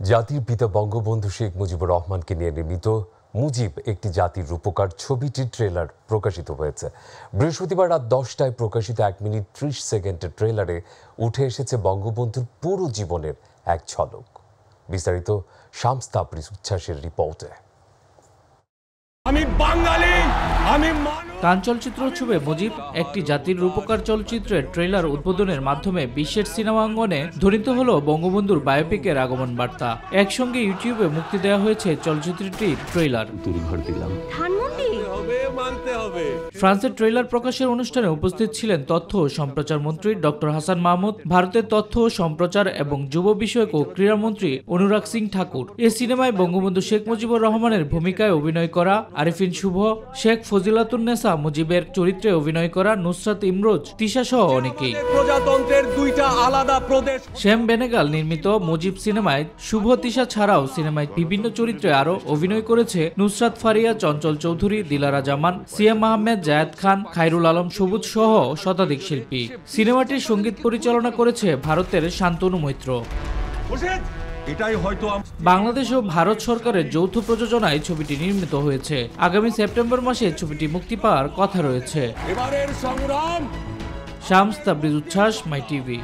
জাতির পিতা বঙ্গবন্ধু শেখ মুজিবুর রহমানকে নিয়ে নির্মিত মুজিব একটি জাতির রূপকার ছবিটির ট্রেলার প্রকাশিত হয়েছে। বৃহস্পতিবার রাত দশটায় প্রকাশিত এক মিনিট ত্রিশ সেকেন্ডের ট্রেলারে উঠে এসেছে বঙ্গবন্ধুর পুরো জীবনের এক ঝলক। বিস্তারিত শামস তাবরিজ উচ্ছ্বাসের রিপোর্টে। আমি বাঙালি, আমি কান চলচ্চিত্র উৎসবে মুজিব একটি জাতির রূপকার চলচ্চিত্রের ট্রেলার উদ্বোধনের মাধ্যমে বিশ্বের সিনেমা অঙ্গনে ধ্বনিত হল বঙ্গবন্ধুর বায়োপিকের আগমন বার্তা। একসঙ্গে ইউটিউবে মুক্তি দেওয়া হয়েছে চলচ্চিত্রটির ট্রেলার। ধানমন্ডি মানতে হবে। ফ্রান্সের ট্রেলার প্রকাশের অনুষ্ঠানে উপস্থিত ছিলেন তথ্য ও সম্প্রচার মন্ত্রী ডক্টর হাসান মাহমুদ ভারতের তথ্য ও সম্প্রচার এবং যুব বিষয়ক ও ক্রীড়ামন্ত্রী অনুরাগ সিং ঠাকুর। এ সিনেমায় বঙ্গবন্ধু শেখ মুজিবুর রহমানের ভূমিকায় অভিনয় করা আরিফিন শুভ শেখ ফজিলাতুন্নেসা মুজিবের চরিত্রে অভিনয় করা নুসরাত ইমরোজ তিশা সহ অনেকেই। প্রজাতন্ত্রের দুইটা আলাদা প্রদেশ। শ্যাম বেনেগাল নির্মিত মুজিব সিনেমায় শুভ তিশা ছাড়াও সিনেমায় বিভিন্ন চরিত্রে আরও অভিনয় করেছে নুসরাত ফারিয়া চঞ্চল চৌধুরী দিলারা জামান সিয়াম আহমেদ জায়েদ খান খায়রুল আলম সবুজ সহ শতাধিক শিল্পী। সিনেমাটির সংগীত পরিচালনা করেছে ভারতের শান্তনু মৈত্র। এটাই হয়তো বাংলাদেশ ও ভারত সরকারের যৌথ প্রযোজনায় ছবিটি নির্মিত হয়েছে। আগামী সেপ্টেম্বর মাসে ছবিটি মুক্তি পাওয়ার কথা রয়েছে। এবারের সংগ্রাম। শামস তাবরিজ উচ্ছ্বাস মাই টিভি।